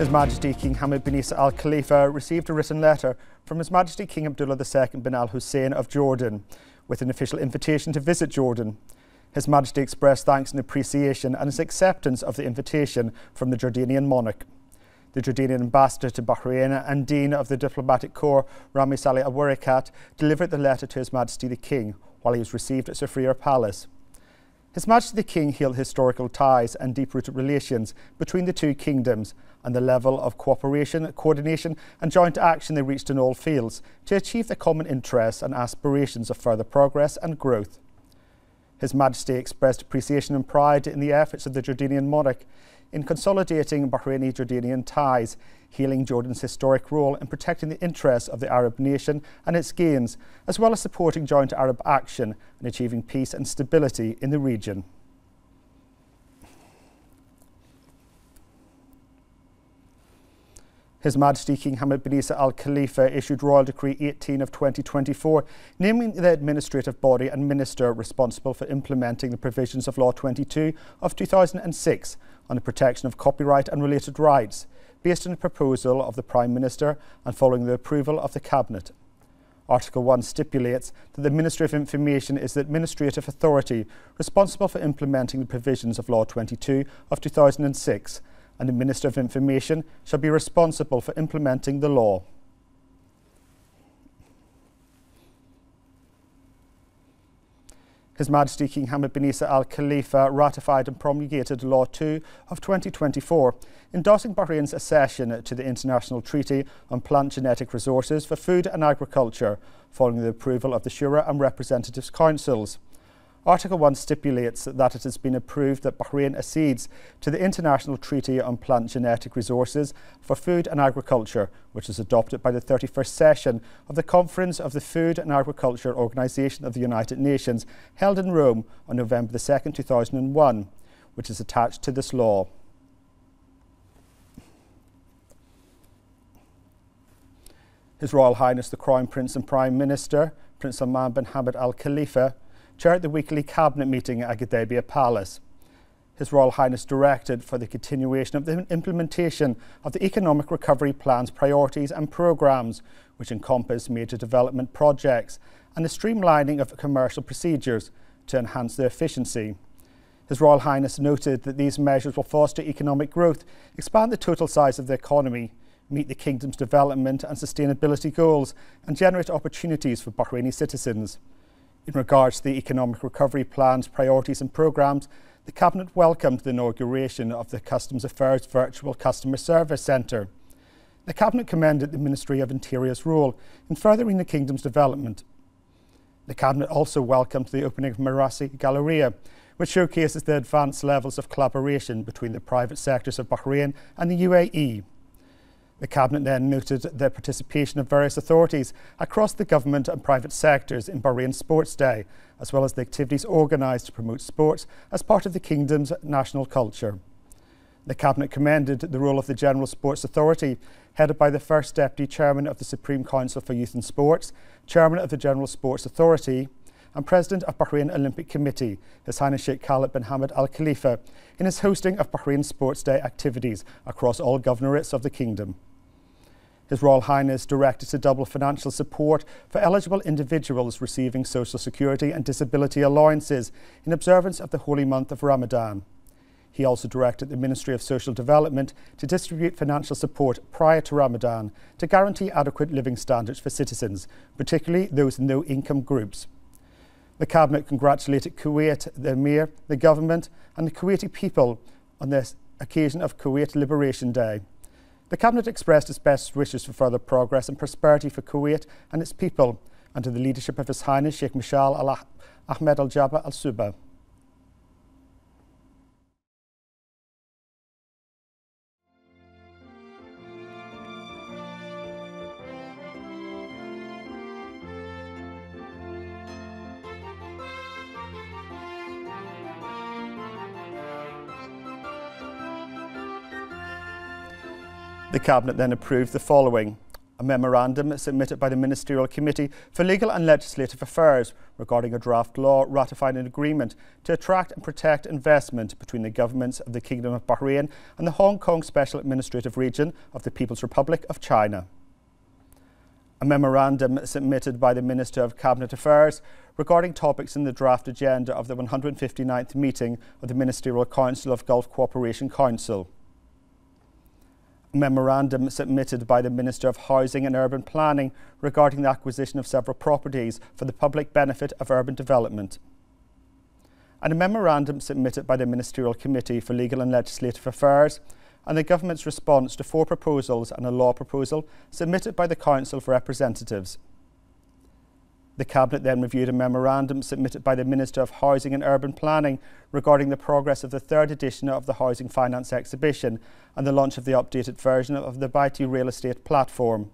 His Majesty King Hamad bin Isa Al Khalifa received a written letter from His Majesty King Abdullah II bin Al Hussein of Jordan with an official invitation to visit Jordan. His Majesty expressed thanks and appreciation and his acceptance of the invitation from the Jordanian monarch. The Jordanian ambassador to Bahrain and Dean of the Diplomatic Corps, Rami Saleh Awarikat, delivered the letter to His Majesty the King while he was received at Safria Palace. His Majesty the King hailed historical ties and deep-rooted relations between the two kingdoms and the level of cooperation, coordination and joint action they reached in all fields to achieve the common interests and aspirations of further progress and growth. His Majesty expressed appreciation and pride in the efforts of the Jordanian monarch in consolidating Bahraini Jordanian ties, healing Jordan's historic role in protecting the interests of the Arab nation and its gains, as well as supporting joint Arab action and achieving peace and stability in the region. His Majesty King Hamad bin Isa Al Khalifa issued Royal Decree 18 of 2024, naming the administrative body and minister responsible for implementing the provisions of Law 22 of 2006 on the protection of copyright and related rights, based on a proposal of the Prime Minister and following the approval of the Cabinet. Article 1 stipulates that the Ministry of Information is the administrative authority responsible for implementing the provisions of Law 22 of 2006 and the Minister of Information shall be responsible for implementing the law. His Majesty King Hamad bin Isa Al Khalifa ratified and promulgated Law 2 of 2024, endorsing Bahrain's accession to the International Treaty on Plant Genetic Resources for Food and Agriculture, following the approval of the Shura and Representatives Councils. Article 1 stipulates that it has been approved that Bahrain accedes to the International Treaty on Plant Genetic Resources for Food and Agriculture, which was adopted by the 31st session of the Conference of the Food and Agriculture Organization of the United Nations, held in Rome on November 2, 2001, which is attached to this law. His Royal Highness the Crown Prince and Prime Minister, Prince Salman bin Hamad Al Khalifa, chaired the weekly cabinet meeting at Gudaibiya Palace. His Royal Highness directed for the continuation of the implementation of the Economic Recovery Plan's priorities and programmes, which encompass major development projects and the streamlining of commercial procedures to enhance their efficiency. His Royal Highness noted that these measures will foster economic growth, expand the total size of the economy, meet the Kingdom's development and sustainability goals, and generate opportunities for Bahraini citizens. In regards to the Economic Recovery Plan's priorities and programmes, the Cabinet welcomed the inauguration of the Customs Affairs Virtual Customer Service Centre. The Cabinet commended the Ministry of Interior's role in furthering the Kingdom's development. The Cabinet also welcomed the opening of Marassi Galleria, which showcases the advanced levels of collaboration between the private sectors of Bahrain and the UAE. The Cabinet then noted the participation of various authorities across the government and private sectors in Bahrain Sports Day, as well as the activities organised to promote sports as part of the Kingdom's national culture. The Cabinet commended the role of the General Sports Authority, headed by the First Deputy Chairman of the Supreme Council for Youth and Sports, Chairman of the General Sports Authority, and President of Bahrain Olympic Committee, His Highness Sheikh Khalid bin Hamad Al Khalifa, in his hosting of Bahrain Sports Day activities across all governorates of the Kingdom. His Royal Highness directed to double financial support for eligible individuals receiving Social Security and disability allowances in observance of the holy month of Ramadan. He also directed the Ministry of Social Development to distribute financial support prior to Ramadan to guarantee adequate living standards for citizens, particularly those in low income groups. The Cabinet congratulated Kuwait, the Emir, the government, and the Kuwaiti people on this occasion of Kuwait Liberation Day. The Cabinet expressed its best wishes for further progress and prosperity for Kuwait and its people under the leadership of His Highness Sheikh Mashal Al Ahmed Al Jaber Al Sabah. The Cabinet then approved the following a memorandum submitted by the Ministerial Committee for Legal and Legislative Affairs regarding a draft law ratifying an agreement to attract and protect investment between the governments of the Kingdom of Bahrain and the Hong Kong Special Administrative Region of the People's Republic of China. A memorandum submitted by the Minister of Cabinet Affairs regarding topics in the draft agenda of the 159th meeting of the Ministerial Council of Gulf Cooperation Council memorandum submitted by the Minister of Housing and Urban Planning regarding the acquisition of several properties for the public benefit of urban development. And a memorandum submitted by the Ministerial Committee for Legal and Legislative Affairs and the Government's response to four proposals and a law proposal submitted by the Council of Representatives. The Cabinet then reviewed a memorandum submitted by the Minister of Housing and Urban Planning regarding the progress of the third edition of the Housing Finance Exhibition and the launch of the updated version of the Baiti Real Estate platform.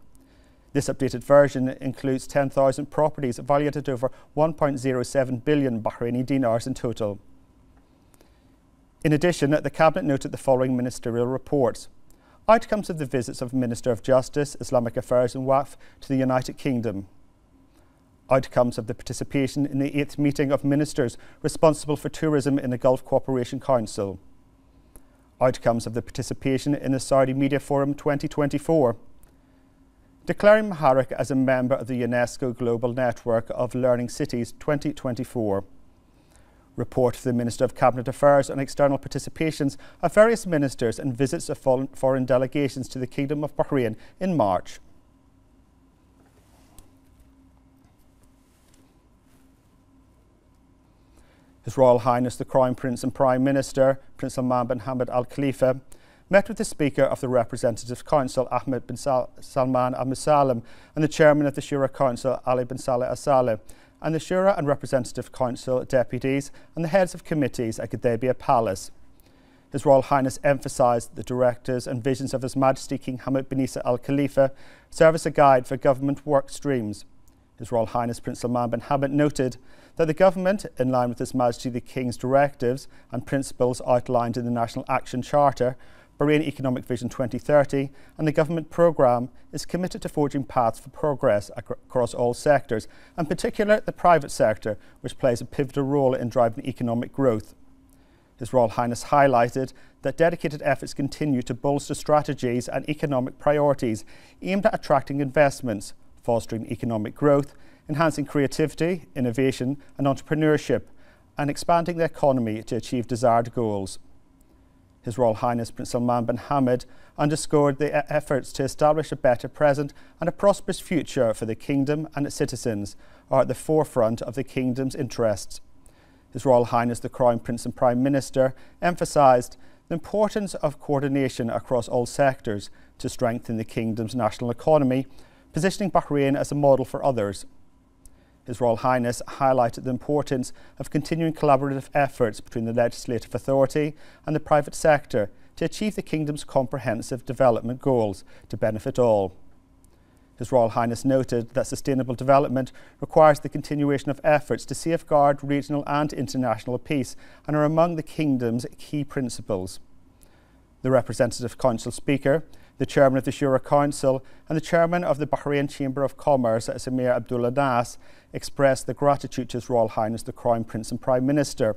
This updated version includes 10,000 properties valued at over 1.07 billion Bahraini dinars in total. In addition, the Cabinet noted the following ministerial reports. Outcomes of the visits of Minister of Justice, Islamic Affairs and Waqf to the United Kingdom outcomes of the participation in the eighth meeting of ministers responsible for tourism in the Gulf Cooperation Council, outcomes of the participation in the Saudi Media Forum 2024, declaring Muharraq as a member of the UNESCO Global Network of Learning Cities 2024. Report of the Minister of Cabinet Affairs on external participations of various ministers and visits of foreign delegations to the Kingdom of Bahrain in March. His Royal Highness the Crown Prince and Prime Minister, Prince Salman bin Hamad Al Khalifa, met with the Speaker of the Representative Council, Ahmed bin Sal Salman Al Musallam, and the Chairman of the Shura Council, Ali bin Saleh Al Saleh, and the Shura and Representative Council deputies and the heads of committees at Gudaibiya Palace. His Royal Highness emphasised the directives and visions of His Majesty King Hamad bin Isa Al Khalifa serve as a guide for government work streams. His Royal Highness Prince Salman bin Hamad noted that the government, in line with His Majesty the King's directives and principles outlined in the National Action Charter, Bahrain Economic Vision 2030, and the government programme is committed to forging paths for progress across all sectors, and particularly the private sector, which plays a pivotal role in driving economic growth. His Royal Highness highlighted that dedicated efforts continue to bolster strategies and economic priorities aimed at attracting investments, fostering economic growth, enhancing creativity, innovation, and entrepreneurship, and expanding the economy to achieve desired goals. His Royal Highness Prince Salman bin Hamad underscored the efforts to establish a better present and a prosperous future for the kingdom and its citizens are at the forefront of the kingdom's interests. His Royal Highness the Crown Prince and Prime Minister emphasised the importance of coordination across all sectors to strengthen the kingdom's national economy, positioning Bahrain as a model for others. His Royal Highness highlighted the importance of continuing collaborative efforts between the legislative authority and the private sector to achieve the Kingdom's comprehensive development goals to benefit all. His Royal Highness noted that sustainable development requires the continuation of efforts to safeguard regional and international peace and are among the Kingdom's key principles. The Representative Council Speaker the chairman of the Shura Council, and the chairman of the Bahrain Chamber of Commerce, Samir Abdullah Nas, expressed their gratitude to His Royal Highness the Crown Prince and Prime Minister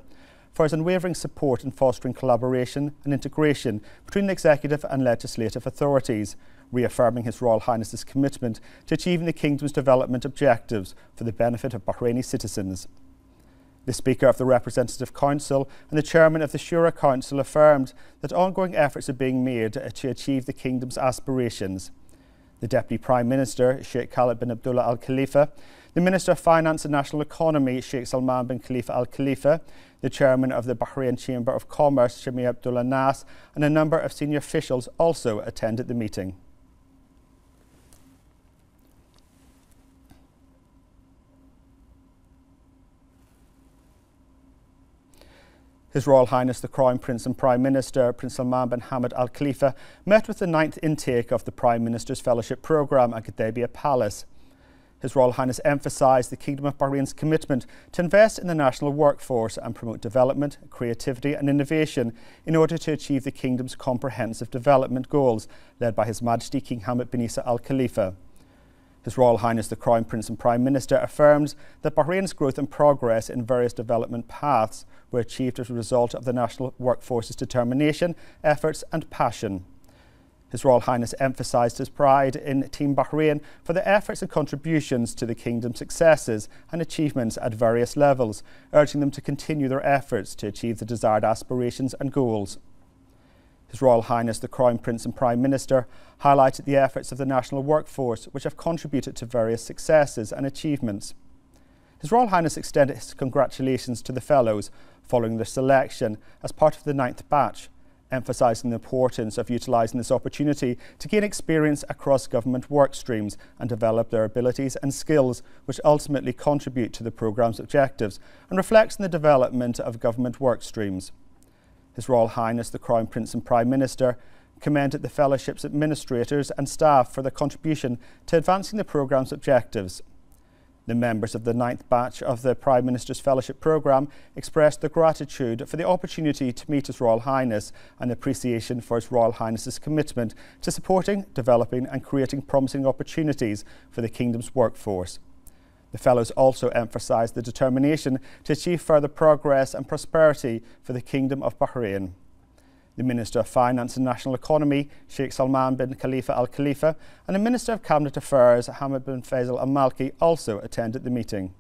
for his unwavering support in fostering collaboration and integration between the executive and legislative authorities, reaffirming His Royal Highness's commitment to achieving the Kingdom's development objectives for the benefit of Bahraini citizens. The Speaker of the Representative Council and the Chairman of the Shura Council affirmed that ongoing efforts are being made to achieve the Kingdom's aspirations. The Deputy Prime Minister, Sheikh Khalid bin Abdullah Al Khalifa, the Minister of Finance and National Economy, Sheikh Salman bin Khalifa Al Khalifa, the Chairman of the Bahrain Chamber of Commerce, Samir Abdullah Nas, and a number of senior officials also attended the meeting. His Royal Highness the Crown Prince and Prime Minister, Prince Salman bin Hamad Al Khalifa, met with the ninth intake of the Prime Minister's Fellowship Programme at Gudaibiya Palace. His Royal Highness emphasised the Kingdom of Bahrain's commitment to invest in the national workforce and promote development, creativity and innovation in order to achieve the Kingdom's comprehensive development goals, led by His Majesty King Hamad bin Isa Al Khalifa. His Royal Highness the Crown Prince and Prime Minister affirms that Bahrain's growth and progress in various development paths were achieved as a result of the national workforce's determination, efforts and passion. His Royal Highness emphasised his pride in Team Bahrain for their efforts and contributions to the Kingdom's successes and achievements at various levels, urging them to continue their efforts to achieve the desired aspirations and goals. His Royal Highness the Crown Prince and Prime Minister highlighted the efforts of the national workforce which have contributed to various successes and achievements. His Royal Highness extended his congratulations to the Fellows following their selection as part of the ninth batch, emphasising the importance of utilising this opportunity to gain experience across government work streams and develop their abilities and skills which ultimately contribute to the programme's objectives and reflects in the development of government work streams. His Royal Highness the Crown Prince and Prime Minister commended the Fellowship's administrators and staff for their contribution to advancing the programme's objectives. The members of the ninth batch of the Prime Minister's Fellowship Programme expressed their gratitude for the opportunity to meet His Royal Highness and appreciation for His Royal Highness's commitment to supporting, developing and creating promising opportunities for the Kingdom's workforce. The Fellows also emphasised the determination to achieve further progress and prosperity for the Kingdom of Bahrain. The Minister of Finance and National Economy, Sheikh Salman bin Khalifa Al Khalifa, and the Minister of Cabinet Affairs, Hamad bin Faisal Al Malki, also attended the meeting.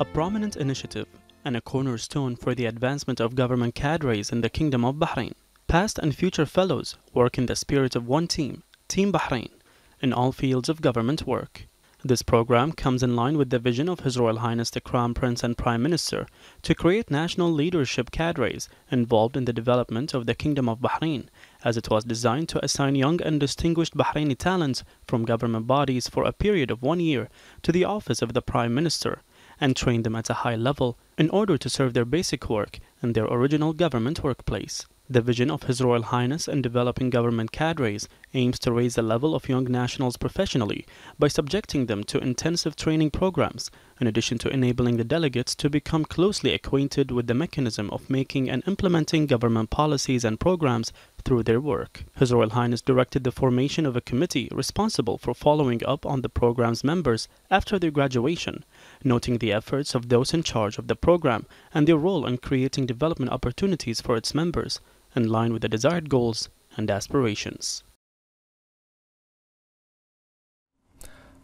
A prominent initiative and a cornerstone for the advancement of government cadres in the Kingdom of Bahrain. Past and future fellows work in the spirit of one team, Team Bahrain, in all fields of government work. This program comes in line with the vision of His Royal Highness the Crown Prince and Prime Minister to create national leadership cadres involved in the development of the Kingdom of Bahrain, as it was designed to assign young and distinguished Bahraini talents from government bodies for a period of one year to the office of the Prime Minister and train them at a high level in order to serve their basic work in their original government workplace. The vision of His Royal Highness in developing government cadres aims to raise the level of young nationals professionally by subjecting them to intensive training programs, in addition to enabling the delegates to become closely acquainted with the mechanism of making and implementing government policies and programs through their work. His Royal Highness directed the formation of a committee responsible for following up on the program's members after their graduation, noting the efforts of those in charge of the program and their role in creating development opportunities for its members in line with the desired goals and aspirations.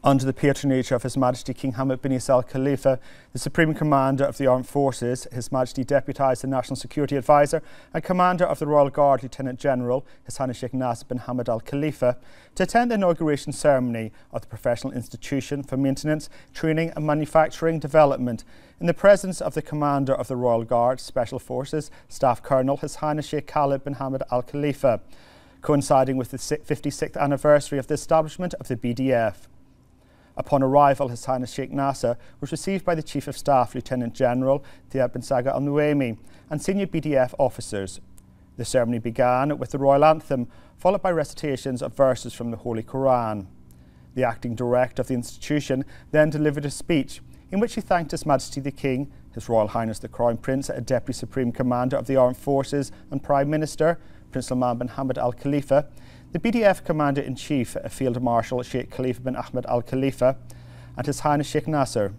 Under the patronage of His Majesty King Hamad bin Isa Al Khalifa, the Supreme Commander of the Armed Forces, His Majesty deputised the National Security Advisor and Commander of the Royal Guard Lieutenant General, His Highness Sheikh Nasser bin Hamad Al Khalifa, to attend the inauguration ceremony of the Professional Institution for Maintenance, Training and Manufacturing Development in the presence of the Commander of the Royal Guard Special Forces, Staff Colonel His Highness Sheikh Khalid bin Hamad Al Khalifa, coinciding with the 56th anniversary of the establishment of the BDF. Upon arrival, His Highness Sheikh Nasser was received by the Chief of Staff, Lieutenant General Thiab bin Saqr Al Nuaimi, and senior BDF officers. The ceremony began with the royal anthem, followed by recitations of verses from the Holy Quran. The acting director of the institution then delivered a speech in which he thanked His Majesty the King, His Royal Highness the Crown Prince, Deputy Supreme Commander of the Armed Forces and Prime Minister, Prince Salman bin Hamad Al Khalifa, the BDF Commander in Chief, Field Marshal Sheikh Khalifa bin Ahmed Al Khalifa, and His Highness Sheikh Nasser.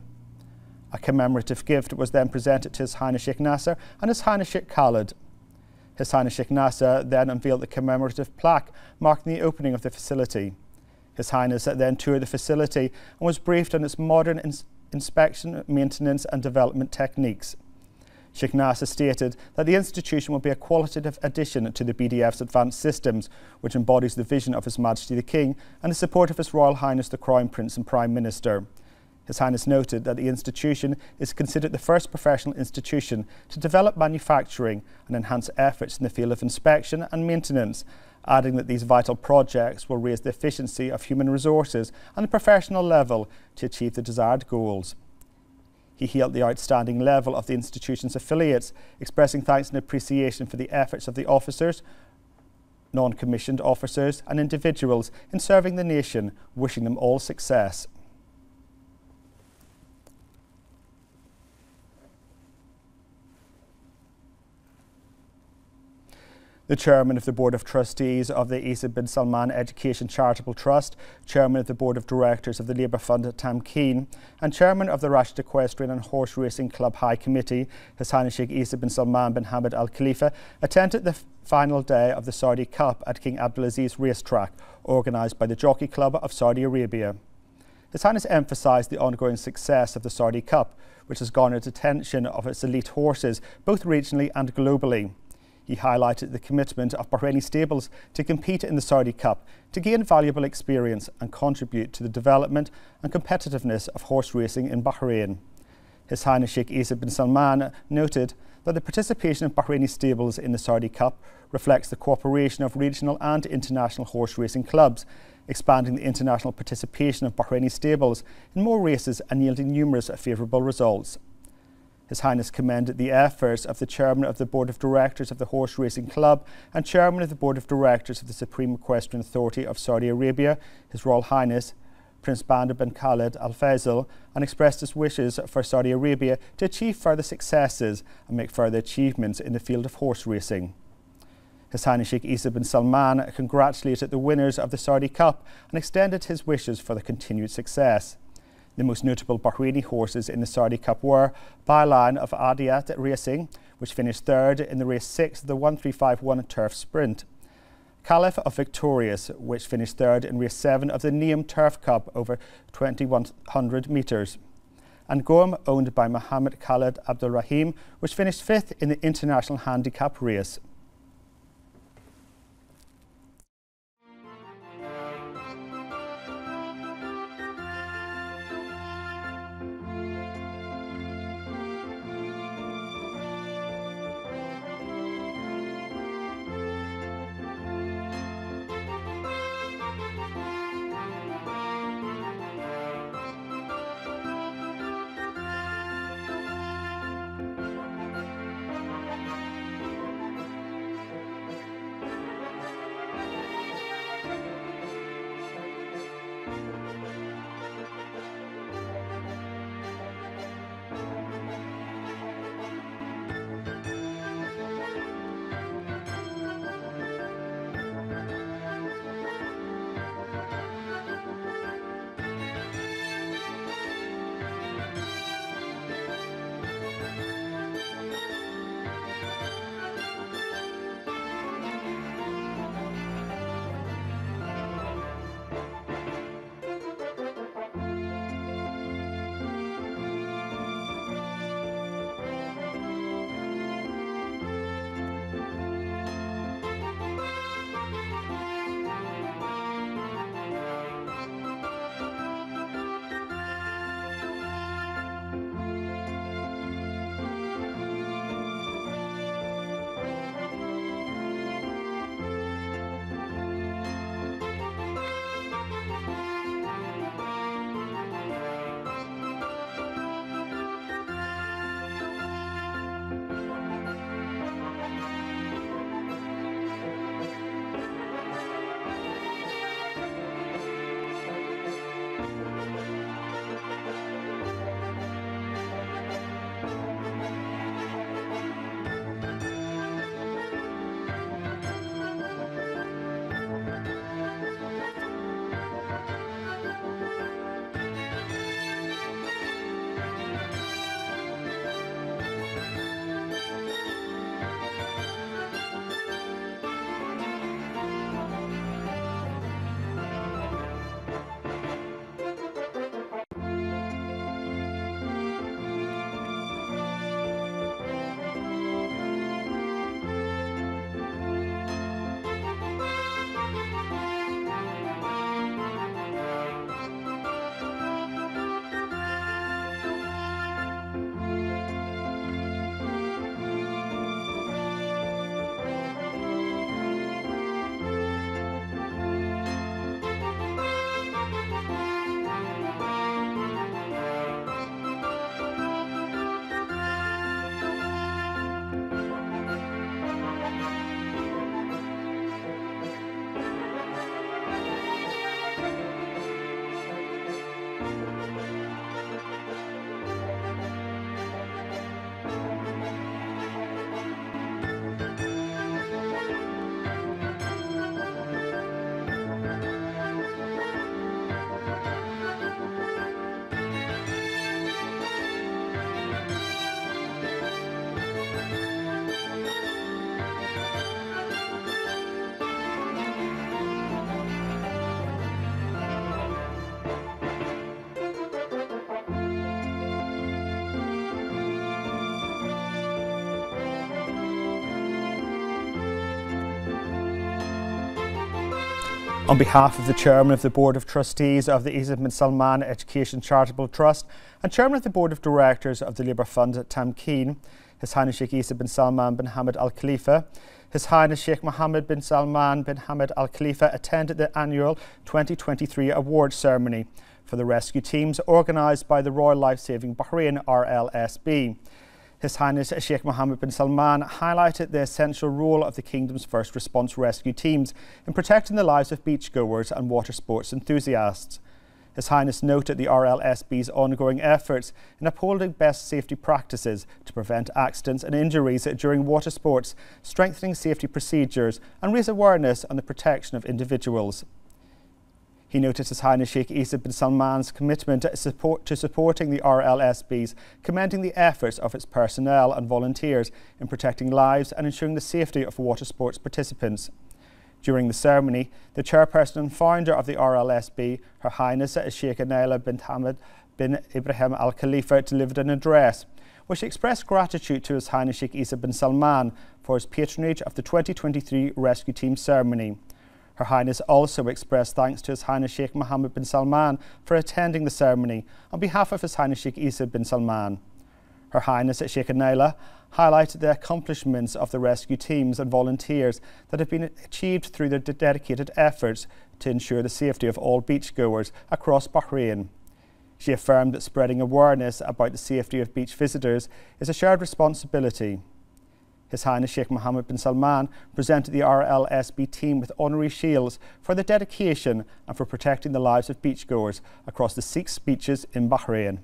A commemorative gift was then presented to His Highness Sheikh Nasser and His Highness Sheikh Khalid. His Highness Sheikh Nasser then unveiled the commemorative plaque marking the opening of the facility. His Highness then toured the facility and was briefed on its modern ins inspection, maintenance and development techniques. Sheikh Nasser stated that the institution will be a qualitative addition to the BDF's advanced systems, which embodies the vision of His Majesty the King and the support of His Royal Highness the Crown Prince and Prime Minister. His Highness noted that the institution is considered the first professional institution to develop manufacturing and enhance efforts in the field of inspection and maintenance, adding that these vital projects will raise the efficiency of human resources and the professional level to achieve the desired goals. He hailed the outstanding level of the institution's affiliates, expressing thanks and appreciation for the efforts of the officers, non commissioned officers, and individuals in serving the nation, wishing them all success. The Chairman of the Board of Trustees of the Isa bin Salman Education Charitable Trust, Chairman of the Board of Directors of the Labour Fund Tamkeen, and Chairman of the Rashid Equestrian and Horse Racing Club High Committee, His Highness Sheikh Isa bin Salman bin Hamad Al Khalifa, attended the final day of the Saudi Cup at King Abdulaziz Racetrack, organised by the Jockey Club of Saudi Arabia. His Highness emphasised the ongoing success of the Saudi Cup, which has garnered attention of its elite horses both regionally and globally. He highlighted the commitment of Bahraini stables to compete in the Saudi Cup to gain valuable experience and contribute to the development and competitiveness of horse racing in Bahrain. His Highness Sheikh Isa bin Salman noted that the participation of Bahraini stables in the Saudi Cup reflects the cooperation of regional and international horse racing clubs, expanding the international participation of Bahraini stables in more races and yielding numerous favourable results. His Highness commended the efforts of the Chairman of the Board of Directors of the Horse Racing Club and Chairman of the Board of Directors of the Supreme Equestrian Authority of Saudi Arabia, His Royal Highness Prince Bandar bin Khalid Al Faisal, and expressed his wishes for Saudi Arabia to achieve further successes and make further achievements in the field of horse racing. His Highness Sheikh Isa bin Salman congratulated the winners of the Saudi Cup and extended his wishes for the continued success. The most notable Bahraini horses in the Saudi Cup were Bailan of Adiyat Racing, which finished third in the race 6 of the 1351 Turf Sprint. Caliph of Victorious, which finished third in race 7 of the Neom Turf Cup over 2100 metres. And Goam, owned by Mohammed Khalid Abdul Rahim, which finished fifth in the International Handicap race. On behalf of the Chairman of the Board of Trustees of the Isa bin Salman Education Charitable Trust and Chairman of the Board of Directors of the Labour Fund at Tamkeen, His Highness Sheikh Isa bin Salman bin Hamad Al Khalifa, His Highness Sheikh Mohammed bin Salman bin Hamad Al Khalifa attended the annual 2023 award ceremony for the rescue teams organised by the Royal Life Saving Bahrain RLSB. His Highness Sheikh Mohammed bin Salman highlighted the essential role of the Kingdom's first response rescue teams in protecting the lives of beachgoers and water sports enthusiasts. His Highness noted the RLSB's ongoing efforts in upholding best safety practices to prevent accidents and injuries during water sports, strengthening safety procedures and raise awareness on the protection of individuals. He noted His Highness Sheikh Isa bin Salman's commitment to, support, to supporting the RLSBs, commending the efforts of its personnel and volunteers in protecting lives and ensuring the safety of water sports participants. During the ceremony, the chairperson and founder of the RLSB, Her Highness Sheikh Naila bin Hamad bin Ibrahim Al Khalifa, delivered an address, which expressed gratitude to His Highness Sheikh Isa bin Salman for his patronage of the 2023 Rescue Team ceremony. Her Highness also expressed thanks to His Highness Sheikh Mohammed bin Salman for attending the ceremony on behalf of His Highness Sheikh Isa bin Salman. Her Highness Sheikh Naila highlighted the accomplishments of the rescue teams and volunteers that have been achieved through their dedicated efforts to ensure the safety of all beachgoers across Bahrain. She affirmed that spreading awareness about the safety of beach visitors is a shared responsibility. His Highness Sheikh Mohammed bin Salman presented the RLSB team with honorary shields for their dedication and for protecting the lives of beachgoers across the six beaches in Bahrain.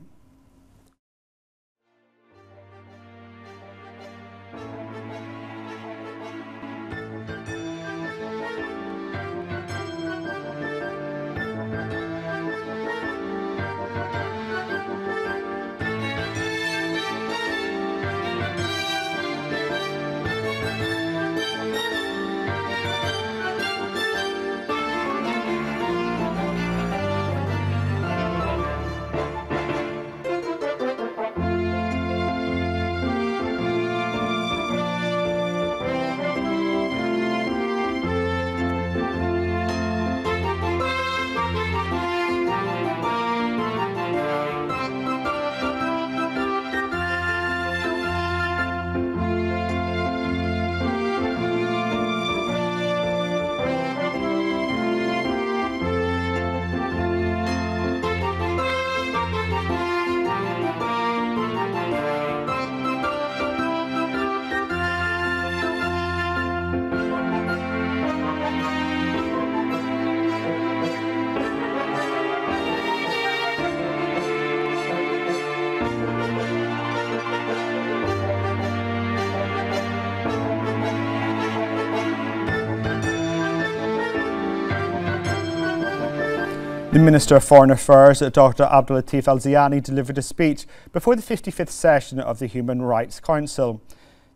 The Minister of Foreign Affairs, Dr. Abdul Latif Al Zayani, delivered a speech before the 55th session of the Human Rights Council.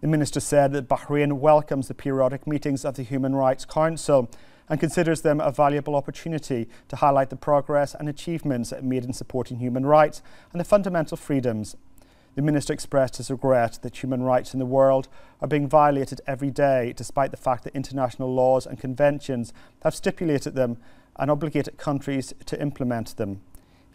The Minister said that Bahrain welcomes the periodic meetings of the Human Rights Council and considers them a valuable opportunity to highlight the progress and achievements made in supporting human rights and the fundamental freedoms. The Minister expressed his regret that human rights in the world are being violated every day, despite the fact that international laws and conventions have stipulated them and obligated countries to implement them.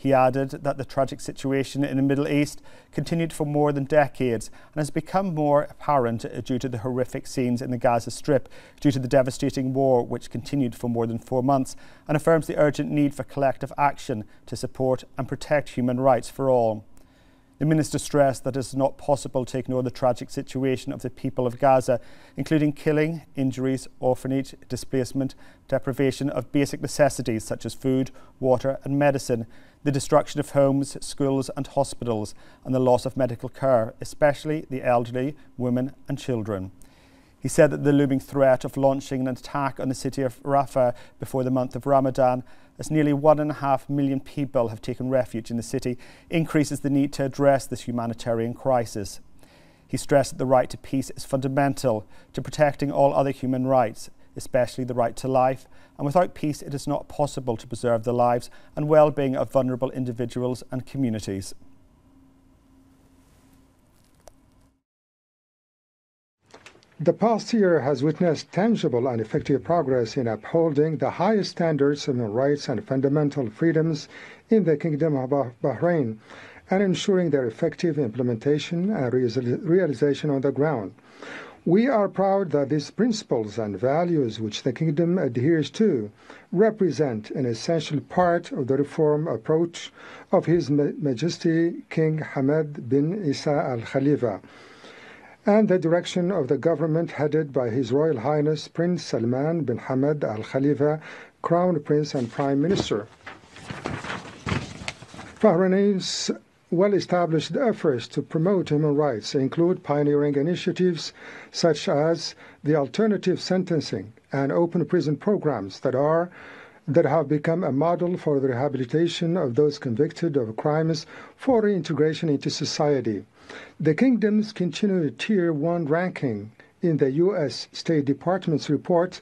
He added that the tragic situation in the Middle East continued for more than decades and has become more apparent due to the horrific scenes in the Gaza Strip due to the devastating war which continued for more than four months and affirms the urgent need for collective action to support and protect human rights for all. The minister stressed that it is not possible to ignore the tragic situation of the people of Gaza, including killing, injuries, orphanage, displacement, deprivation of basic necessities such as food, water, and medicine, the destruction of homes, schools, and hospitals, and the loss of medical care, especially the elderly, women, and children. He said that the looming threat of launching an attack on the city of Rafah before the month of Ramadan as nearly one and a half million people have taken refuge in the city, increases the need to address this humanitarian crisis. He stressed that the right to peace is fundamental to protecting all other human rights, especially the right to life, and without peace it is not possible to preserve the lives and well-being of vulnerable individuals and communities. The past year has witnessed tangible and effective progress in upholding the highest standards of human rights and fundamental freedoms in the Kingdom of Bahrain and ensuring their effective implementation and realization on the ground. We are proud that these principles and values which the Kingdom adheres to represent an essential part of the reform approach of His Majesty King Hamad bin Isa Al Khalifa and the direction of the government headed by His Royal Highness Prince Salman bin Hamad Al Khalifa, Crown Prince and Prime Minister. Bahrain's well-established efforts to promote human rights include pioneering initiatives such as the alternative sentencing and open prison programs that are that have become a model for the rehabilitation of those convicted of crimes for reintegration into society. The kingdom's continued tier 1 ranking in the US State Department's report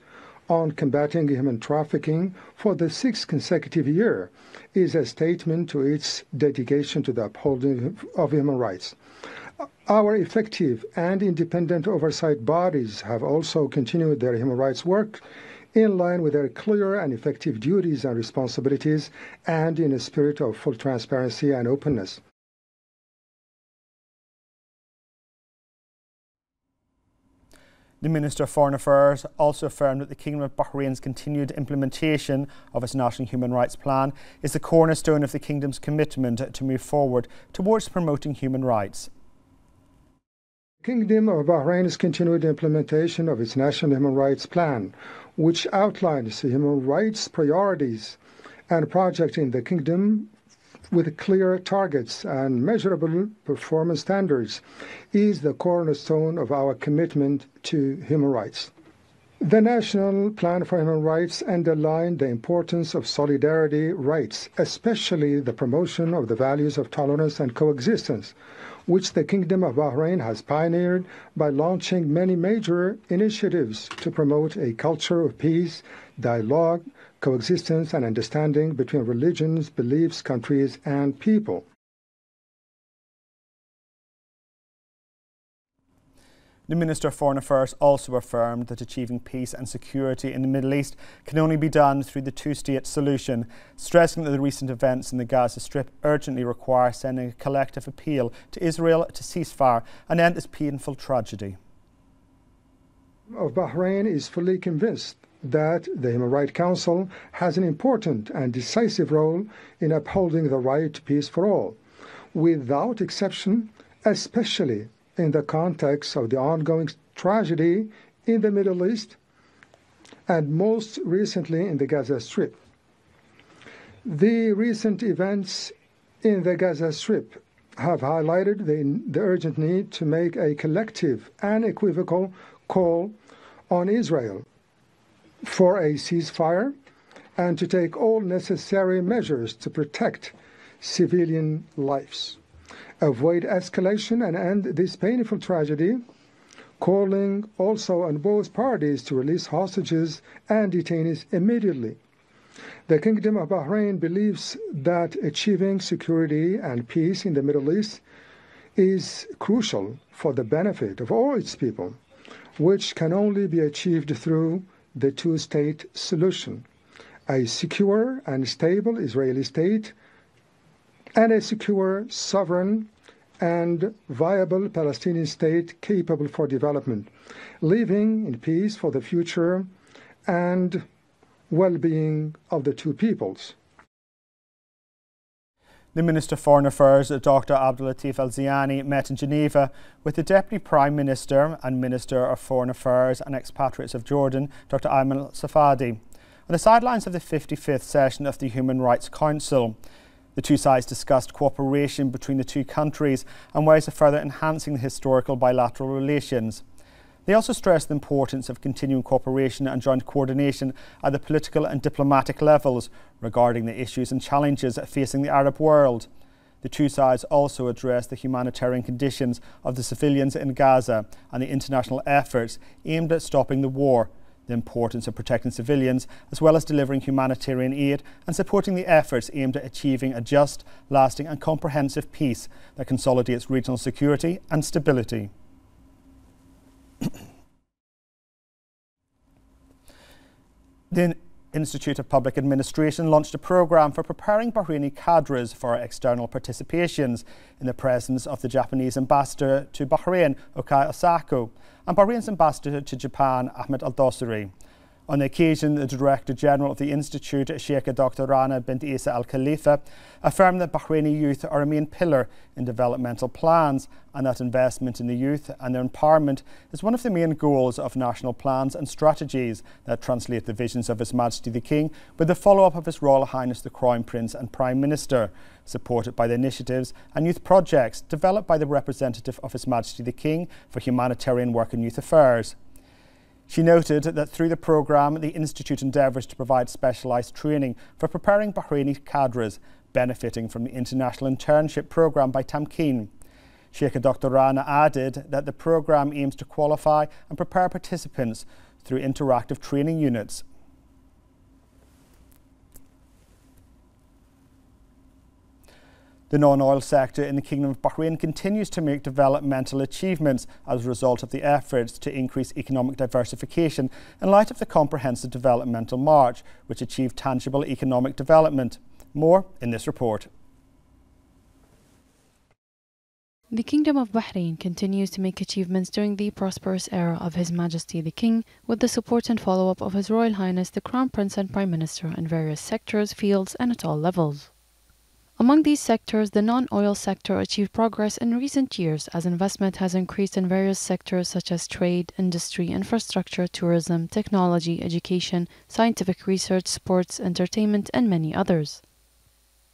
on combating human trafficking for the sixth consecutive year is a statement to its dedication to the upholding of human rights. Our effective and independent oversight bodies have also continued their human rights work in line with their clear and effective duties and responsibilities and in a spirit of full transparency and openness. The Minister of Foreign Affairs also affirmed that the Kingdom of Bahrain's continued implementation of its National Human Rights Plan is the cornerstone of the Kingdom's commitment to move forward towards promoting human rights. The Kingdom of Bahrain's continued implementation of its National Human Rights Plan, which outlines the human rights priorities and projects in the Kingdom with clear targets and measurable performance standards is the cornerstone of our commitment to human rights. The National Plan for Human Rights underlined the importance of solidarity rights, especially the promotion of the values of tolerance and coexistence, which the Kingdom of Bahrain has pioneered by launching many major initiatives to promote a culture of peace, dialogue, coexistence and understanding between religions, beliefs, countries, and people. The Minister of Foreign Affairs also affirmed that achieving peace and security in the Middle East can only be done through the two state solution, stressing that the recent events in the Gaza Strip urgently require sending a collective appeal to Israel to ceasefire and end this painful tragedy. Of Bahrain is fully convinced that the Human Rights Council has an important and decisive role in upholding the right to peace for all, without exception, especially in the context of the ongoing tragedy in the Middle East and most recently in the Gaza Strip. The recent events in the Gaza Strip have highlighted the, the urgent need to make a collective and equivocal call on Israel for a ceasefire and to take all necessary measures to protect civilian lives, avoid escalation, and end this painful tragedy, calling also on both parties to release hostages and detainees immediately. The Kingdom of Bahrain believes that achieving security and peace in the Middle East is crucial for the benefit of all its people, which can only be achieved through the two state solution a secure and stable Israeli state and a secure, sovereign, and viable Palestinian state capable for development, living in peace for the future and well being of the two peoples. The Minister of Foreign Affairs, Dr. Abdulatif Al Zayani, met in Geneva with the Deputy Prime Minister and Minister of Foreign Affairs and Expatriates of Jordan, Dr. Ayman Safadi, on the sidelines of the 55th session of the Human Rights Council. The two sides discussed cooperation between the two countries and ways of further enhancing the historical bilateral relations. They also stressed the importance of continuing cooperation and joint coordination at the political and diplomatic levels regarding the issues and challenges facing the Arab world. The two sides also addressed the humanitarian conditions of the civilians in Gaza and the international efforts aimed at stopping the war, the importance of protecting civilians, as well as delivering humanitarian aid and supporting the efforts aimed at achieving a just, lasting, and comprehensive peace that consolidates regional security and stability. The Institute of Public Administration launched a programme for preparing Bahraini cadres for external participations in the presence of the Japanese ambassador to Bahrain, Okai Osako, and Bahrain's ambassador to Japan, Ahmed Al Dosari. On the occasion, the Director General of the Institute, Sheikh Dr. Rana bint Isa Al Khalifa, affirmed that Bahraini youth are a main pillar in developmental plans and that investment in the youth and their empowerment is one of the main goals of national plans and strategies that translate the visions of His Majesty the King with the follow up of His Royal Highness the Crown Prince and Prime Minister, supported by the initiatives and youth projects developed by the representative of His Majesty the King for humanitarian work and youth affairs. She noted that through the programme, the Institute endeavours to provide specialised training for preparing Bahraini cadres benefiting from the International Internship Programme by Tamkeen. Sheikh Dr. Rana added that the programme aims to qualify and prepare participants through interactive training units The non-oil sector in the Kingdom of Bahrain continues to make developmental achievements as a result of the efforts to increase economic diversification in light of the Comprehensive Developmental March, which achieved tangible economic development. More in this report. The Kingdom of Bahrain continues to make achievements during the prosperous era of His Majesty the King, with the support and follow up of His Royal Highness the Crown Prince and Prime Minister in various sectors, fields, and at all levels. Among these sectors, the non-oil sector achieved progress in recent years as investment has increased in various sectors such as trade, industry, infrastructure, tourism, technology, education, scientific research, sports, entertainment, and many others.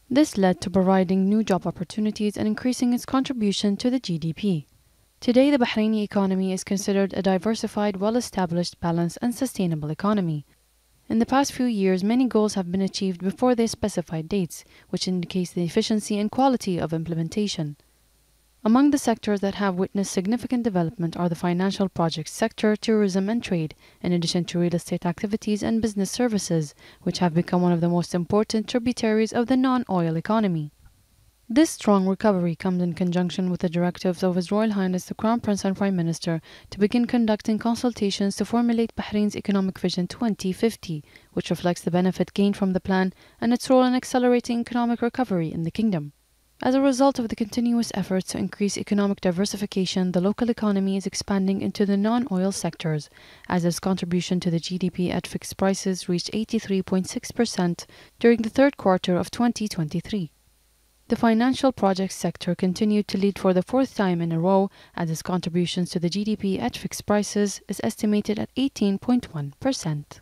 This led to providing new job opportunities and increasing its contribution to the GDP. Today, the Bahraini economy is considered a diversified, well-established, balanced, and sustainable economy. In the past few years, many goals have been achieved before their specified dates, which indicates the efficiency and quality of implementation. Among the sectors that have witnessed significant development are the financial projects sector, tourism and trade, in addition to real estate activities and business services, which have become one of the most important tributaries of the non-oil economy. This strong recovery comes in conjunction with the directives of His Royal Highness the Crown Prince and Prime Minister to begin conducting consultations to formulate Bahrain's Economic Vision 2050, which reflects the benefit gained from the plan and its role in accelerating economic recovery in the kingdom. As a result of the continuous efforts to increase economic diversification, the local economy is expanding into the non-oil sectors, as its contribution to the GDP at fixed prices reached 83.6% during the third quarter of 2023. The financial projects sector continued to lead for the fourth time in a row as its contributions to the GDP at fixed prices is estimated at 18.1%.